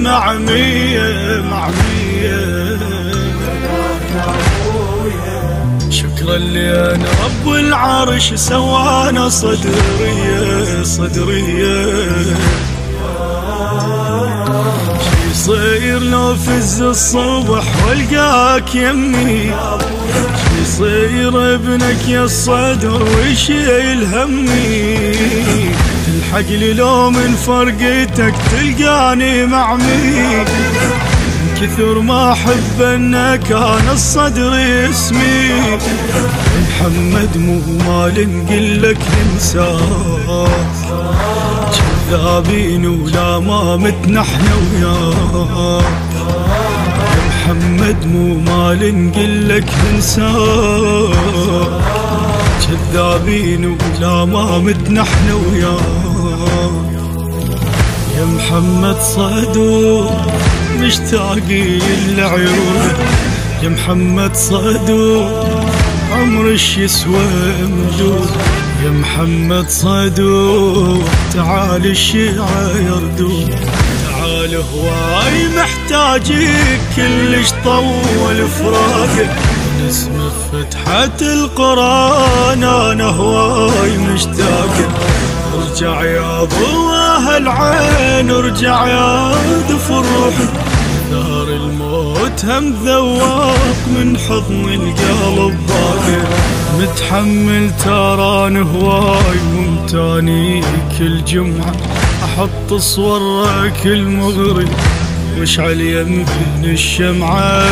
معمية معمية. شكرا لأن رب العرش سوانا صدرية صدرية. يصير لو فز الصبح والقاك يمي. يصير ابنك يا الصدر ويشيل همي. تلحق لي لو من فرقتك تلقاني معمي كثر ما أحب أنك كان الصدر اسمي. محمد مو مال نقلك ننساك. كذابين ولا ما متنا إحنا وياك محمد مو مال نقلك ننساك. كذابين ولا ما متنا إحنا وياك. يا محمد صدوق مشتاقي لعيونك يا محمد صدوق عمر إيش يسوى مجود يا محمد صدوق تعال الشيعة يردون. تعال هواي محتاجك كلش طول فراقك. نسمة فتحة القرآن أنا هواي مشتاقك. ارجع يا ضواه العين ارجع يا دف الروح. نار الموت هم ذواق من حضن القلب باقي متحمل تران هواي ومتاني كل جمعة. أحط صورك المغري واشعل يمكن الشمعة.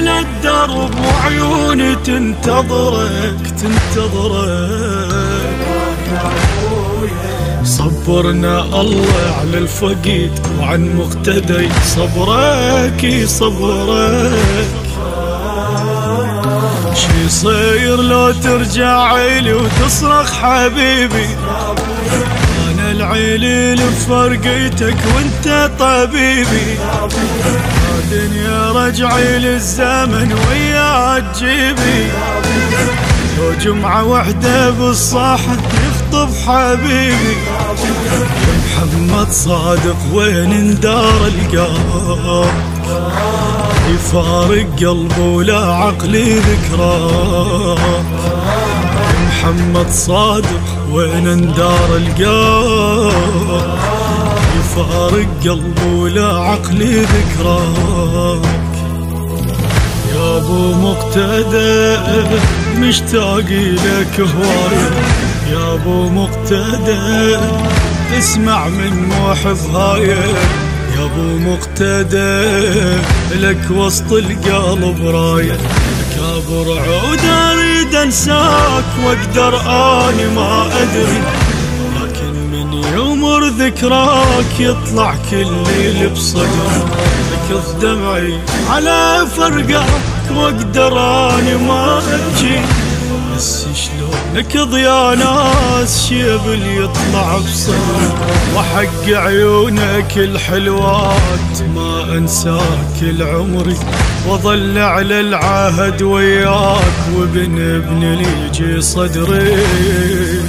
على الدرب وعيوني تنتظرك تنتظرك. صبرنا الله على الفقيد وعن مقتدي صبرك صبرك. شي يصير لو ترجع لي وتصرخ حبيبي. أنا العيلي لفرقتك وأنت طبيبي. دنيا رجعي للزمن ويا تجيبي لو جمعة واحدة بالصاحة يخطب حبيبي. محمد صادق وين اندار القلب؟ يفارق قلبه ولا عقلي ذكراك يا محمد صادق وين اندار القلب؟ يفارق قلبه ولا عقلي ذكراك يا ابو مقتدى مشتاقي لك هواية. يا أبو مقتدى اسمع من موحف هاية. يا أبو مقتدى لك وسط القلب راية. كابر عود أريد أنساك وأقدر آني ما أدري. ذكراك يطلع كل ليل بصدري لكظ دمعي على فرقك واقدر اني ما أبكي. بس شلونك يا ناس شيب يطلع بصدري وحق عيونك الحلوات ما أنساك العمري واظل على العهد وياك وابن ابن ليجي صدري.